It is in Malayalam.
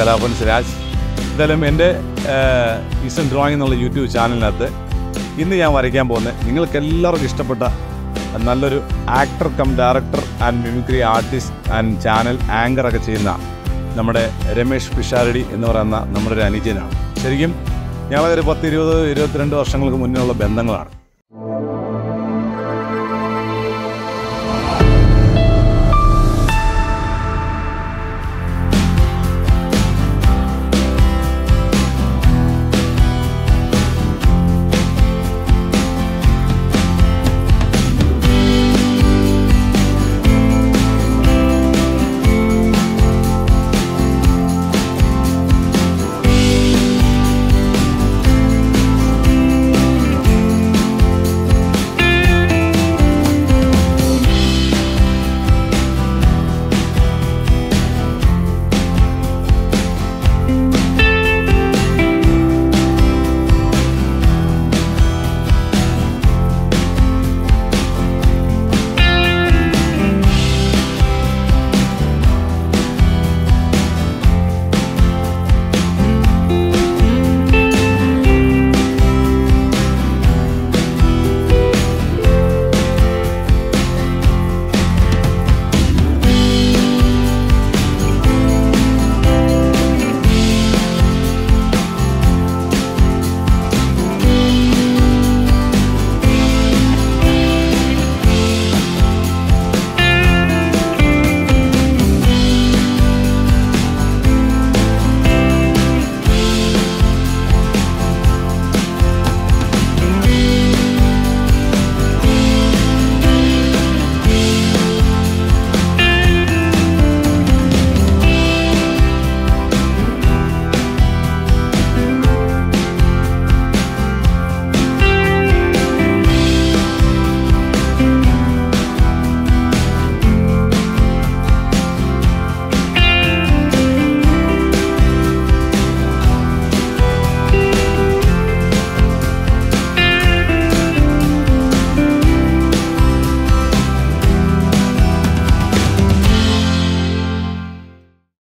കലാഭവൻ സിരാജ് എന്തായാലും എന്റെ ഈസ്റ്റേൺ ഡ്രോയിങ് എന്നുള്ള യൂട്യൂബ് ചാനലിനകത്ത് ഇന്ന് ഞാൻ വരയ്ക്കാൻ പോകുന്നത് നിങ്ങൾക്ക് എല്ലാവർക്കും ഇഷ്ടപ്പെട്ട നല്ലൊരു actor cum director and mimicry artist and channel anchor ഒക്കെ ചെയ്യുന്ന നമ്മുടെ രമേഷ് പിഷാരടി എന്ന് പറയുന്ന നമ്മുടെ ഒരു അനുജനാണ്. ശരിക്കും ഞങ്ങളൊരു പത്ത് ഇരുപത് ഇരുപത്തിരണ്ട് വർഷങ്ങൾക്ക് മുന്നേയുള്ള ബന്ധങ്ങളാണ്.